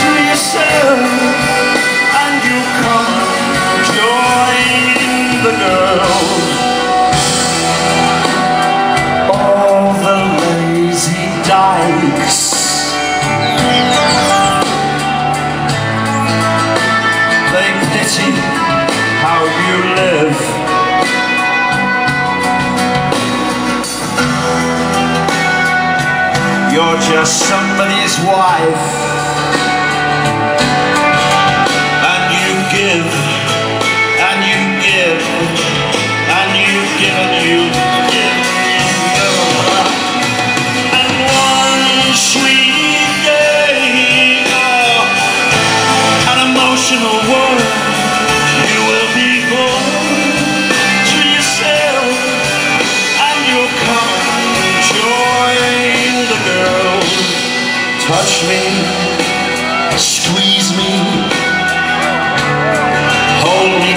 to yourself and you come join the girls. All the lazy they pity how you live. You're just somebody wife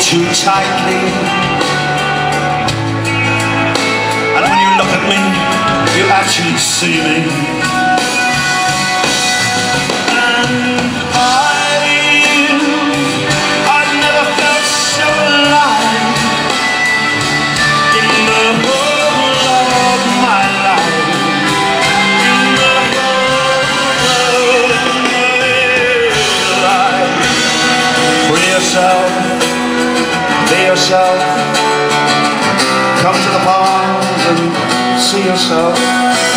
too tightly. And when you look at me You actually see me. And I I've never felt so alive In the whole of my life. In the whole of my life. Yourself yourself. Come to the pond and see yourself